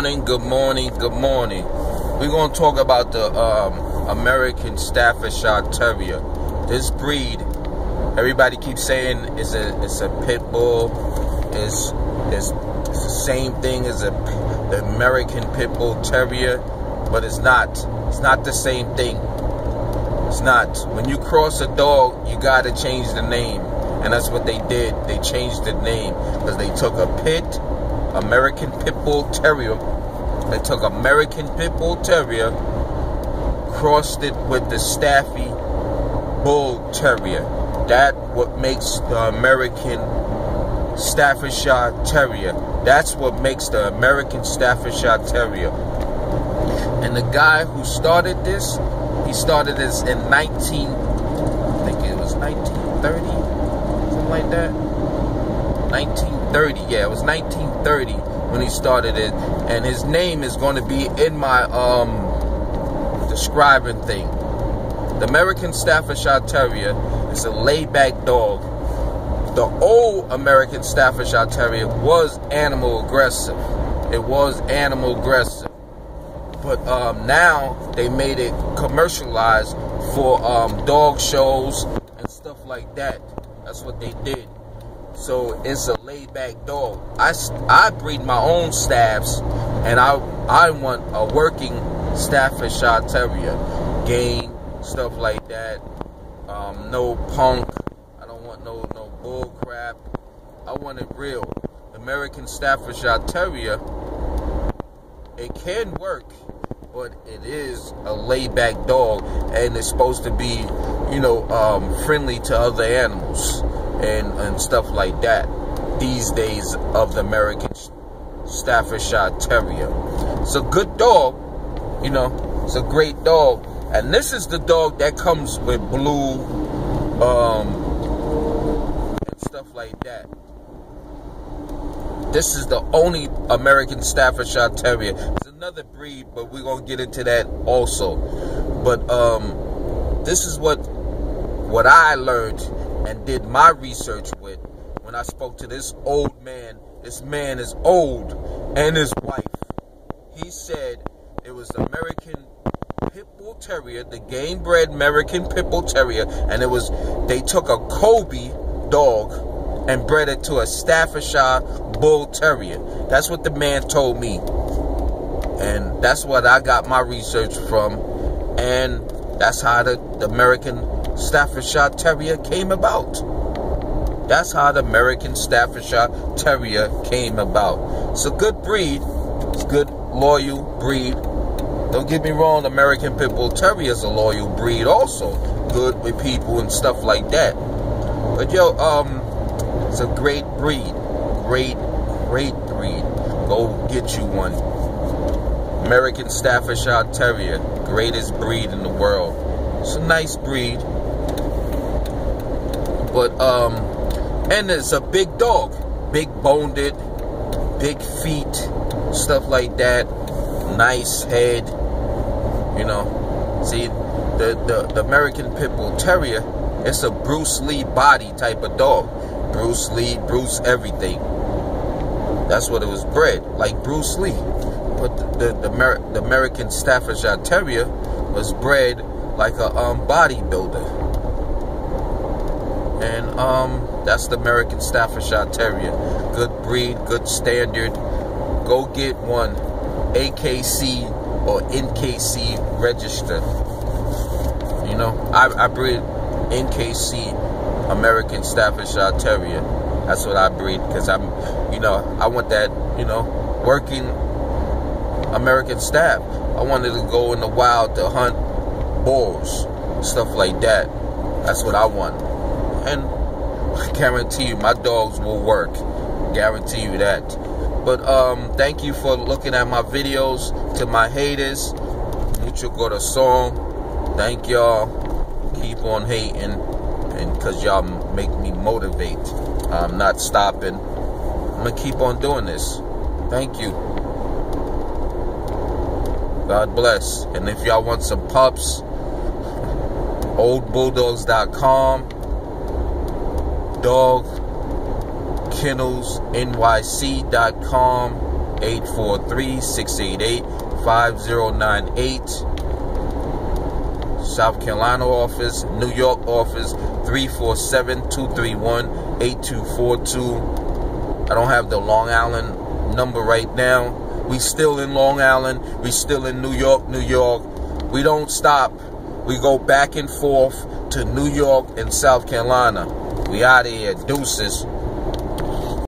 morning, good morning, good morning. We're going to talk about the um, American Staffordshire Terrier. This breed, everybody keeps saying it's a it's a pit bull. It's, it's, it's the same thing as a the American Pit Bull Terrier, but it's not. It's not the same thing. It's not. When you cross a dog, you got to change the name. And that's what they did. They changed the name because they took a pit, American Pit Bull Terrier. They took American Pit Bull Terrier, crossed it with the Staffy Bull Terrier. That what makes the American Staffordshire Terrier. That's what makes the American Staffordshire Terrier. And the guy who started this, he started this in 19, I think it was 1930, something like that. 1930, yeah, it was 1930 when he started it. And his name is going to be in my um describing thing. The American Staffordshire Terrier is a laid-back dog. The old American Staffordshire Terrier was animal aggressive. It was animal aggressive. But um, now they made it commercialized for um, dog shows and stuff like that. That's what they did. So it's a laid back dog. I, I breed my own staffs and I, I want a working Staffordshire Terrier. Game, stuff like that. Um, no punk. I don't want no, no bull crap. I want it real. American Staffordshire Terrier. It can work but it is a laid back dog and it's supposed to be, you know, um, friendly to other animals and, and stuff like that these days of the American Staffordshire Terrier. It's a good dog, you know, it's a great dog. And this is the dog that comes with blue um, and stuff like that. This is the only American Staffordshire Terrier. It's another breed, but we're gonna get into that also. But um, this is what what I learned and did my research with when I spoke to this old man. This man is old, and his wife. He said it was American Pit Bull Terrier, the game bred American Pit Bull Terrier, and it was they took a Colby dog and bred it to a Staffordshire Bull Terrier. That's what the man told me. And that's what I got my research from. And that's how the, the American Staffordshire Terrier came about. That's how the American Staffordshire Terrier came about. It's a good breed. It's a good, loyal breed. Don't get me wrong, American Pit Bull Terrier is a loyal breed also. Good with people and stuff like that. But yo, um, it's a great breed. Great, great breed. Go get you one. American Staffordshire Terrier. Greatest breed in the world. It's a nice breed. But, um, and it's a big dog. Big boned, big feet, stuff like that. Nice head. You know. See, the, the, the American Pit Bull Terrier, it's a Bruce Lee body type of dog. Bruce Lee, Bruce everything. That's what it was bred, like Bruce Lee. But the the, the, Amer the American Staffordshire Terrier was bred like a um, bodybuilder. And um, that's the American Staffordshire Terrier. Good breed, good standard. Go get one. AKC or NKC register. You know, I, I breed NKC American Staffordshire Terrier. That's what I breed because I'm, you know, I want that, you know, working American staff. I wanted to go in the wild to hunt bulls, stuff like that. That's what I want. And I guarantee you, my dogs will work. Guarantee you that. But um, thank you for looking at my videos. To my haters, mucho corazón. Thank y'all. Keep on hating and because y'all make me motivate. I'm not stopping. I'm gonna keep on doing this. Thank you. God bless. And if y'all want some pups, oldbulldogs.com, dog kennels nyc.com, 843-688-5098. South Carolina office, New York office, 347-231-8242. I don't have the Long Island number right now. We still in Long Island. We still in New York, New York. We don't stop. We go back and forth to New York and South Carolina. We out of here. Deuces.